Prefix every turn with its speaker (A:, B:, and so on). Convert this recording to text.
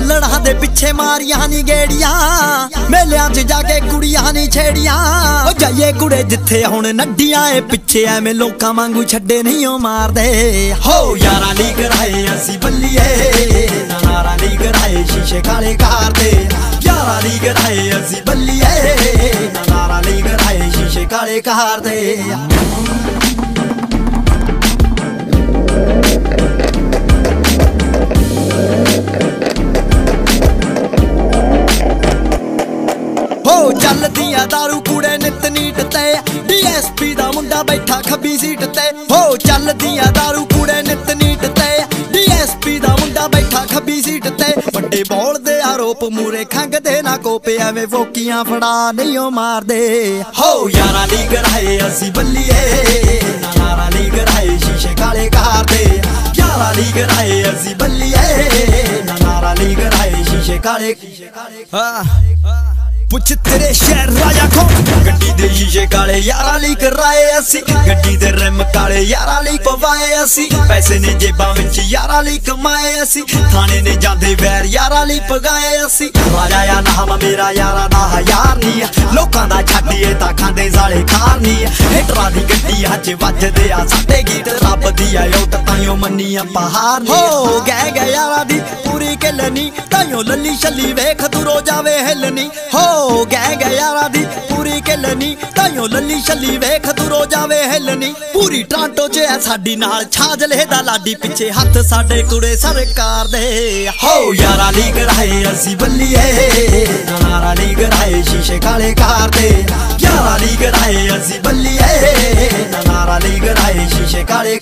A: ਆਲੜਾਂ ਦੇ ਪਿੱਛੇ ਮਾਰੀਆਂ ਨਹੀਂ ਗੇੜੀਆਂ। ਮੇਲਿਆਂ 'ਚ ਜਾ ਕੇ ਕੁੜੀਆਂ ਨਹੀਂ ਛੇੜੀਆਂ। ਓ ਜਾਈਏ ਕੁੜੇ ਜਿੱਥੇ ਹੁਣ ਨੱਡੀਆਂ ਏ ਪਿੱਛੇ ਐਵੇਂ ਲੋਕਾਂ ਵਾਂਗੂ ਛੱਡੇ ਨਹੀਂ ਉਹ ਮਾਰਦੇ। ਹੋ, ਯਾਰਾਂ ਲਈ ਕਰਾਏ, ਅਸੀਂ ਬੱਲੀਏ। ਨਾਰਾ ਲਈ ਕਰਾਏ, ਸ਼ੀਸ਼ੇ ਕਾਲੇ ਕਾਰ ਦੇ ਯਾਰਾਂ ਲਈ ਕਰਾਏ, ਅਸੀਂ ਬੱਲੀਏ। ਨਾਰਾ ਲਈ ਕਰਾਏ, ਸ਼ੀਸ਼ੇ ਕਾਲੇ ਕਾਰ ਦੇ ਹੋ ਚੱਲਦੀਆਂ दारू ਕੂੜੇ ਨਿਤ ਨੀਟ ਤੇ ਡੀਐਸਪੀ ਦਾ ਮੁੰਡਾ ਬੈਠਾ ਖੱਬੀ ਸੀਟ ਤੇ ਹੋ ਚੱਲਦੀਆਂ दारू ਕੂੜੇ ਨਿਤ ਨੀਟ ਤੇ ਡੀਐਸਪੀ ਦਾ ਮੁੰਡਾ ਬੈਠਾ ਖੱਬੀ ਸੀਟ ਤੇ ਵੱਡੇ ਬੋਲ ਦੇ ਆਰੋਪ ਮੂਰੇ ਖੰਗਦੇ ਨਾ ਕੋਪੇ ਐਵੇਂ ਵੋਕੀਆਂ ਫੜਾ ਨਹੀਂ ਉਹ ਮਾਰਦੇ ਹੋ ਯਾਰਾਂ ਲਈ ਕਰਾਏ ਅਸੀਂ ਬੱਲੀਏ ਨਾਰਾ ਲਈ ਕਰਾਏ ਸ਼ੀਸ਼ੇ ਕਾਲੇ ਕਾਰ ਦੇ ਯਾਰਾਂ ਲਈ ਕਰਾਏ ਅਸੀਂ ਬੱਲੀਏ ਨਾਰਾ ਲਈ ਕਰਾਏ ਸ਼ੀਸ਼ੇ ਕਾਲੇ ਹਾਂ ਪੁੱਛ ਤੇਰੇ ਸ਼ਹਿਰ ਰਾਜਾ ਕੋ ਗੱਡੀ ਦੇ ਸ਼ੀਸ਼ੇ ਕਾਲੇ ਯਾਰਾਂ ਲਈ ਕਰਾਏ ਅਸੀਂ। ਗੱਡੀ ਦੇ ਰਿਮ ਕਾਲੇ ਯਾਰਾਂ ਲਈ ਪਵਾਏ ਅਸੀਂ। ਪੈਸੇ ਨੇ ਜੇਬਾਂ ਵਿੱਚ ਯਾਰਾਂ ਲਈ ਕਮਾਏ ਅਸੀਂ। ਥਾਣੇ ਨੇ ਜਾਂਦੇ ਵੈਰ ਯਾਰਾਂ ਲਈ ਪਗਾਏ ਅਸੀਂ। ਰਾਜਾ ਆ ਨਾਮ ਮੇਰਾ ਯਾਰਾਂ ਦਾ ਹਯਾਰ ਨਹੀਂ ਲੋਕਾਂ ਦਾ ਛੱਡੀਏ ਤਾਂ ਖਾਂਦੇ ਜ਼ਾਲੇ ਖਾਰ ਨਹੀਂ ਹਿਟਰਾਂ ਦੀ ਗੱਡੀ ਅੱਜ ਵੱਜਦੇ ਆ। ਸਾਡੇ ਗੀਤ ਰੱਬ ਦੀ ਆਇਓ ਓਟ ਤਾਈਓ ਮੰਨੀ ਆ ਪਹਾੜ ਨਹੀਂ ਹੋ ਗਏ ਗਏ ਯਾਰਾਂ ਦੀ। ਪੂਰੀ ਕਿਲਨੀ ਤਾਈਓ ਲੱਲੀ ਛੱਲੀ ਵੇਖ, ਦੂਰੋ ਜਾਵੇ ਹਿਲਨੀ ਹੋ ਗਏ ਗਏ ਦੀ ਪੂਰੀ ਕਿਲਨੀ ਤਾਈਓ ਲੱਲੀ ਛੱਲੀ ਵੇਖ, ਦੂਰੋ ਜਾਵੇ ਹਿਲਨੀ ਪੂਰੀ ਟਰਾਂਟੋ 'ਚ ਐ ਸਾਡੀ ਨਾਲ ਛਾਜਲੇ ਦਾ ਲਾਡੀ ਪਿੱਛੇ ਹੱਥ ਸਾਡੇ ਕੁੜੇ ਸਰਕਾਰ ਦੇ। ਹੋ, ਯਾਰਾਂ ਲਈ ਕਰਾਏ ਅਸੀਂ ਬੱਲੀਏ। ਨਾਰਾ ਲਈ ਕਰਾਏ ਸ਼ੀਸ਼ੇ ਕਾਲੇ ਕਾਰ ਦੇ। ਯਾਰਾਂ ਲਈ ਕਰਾਏ ਅਸੀਂ ਬੱਲੀਏ। ਨਾਰਾ ਲਈ ਕਰਾਏ ਸ਼ੀਸ਼ੇ ਕਾਲੇ।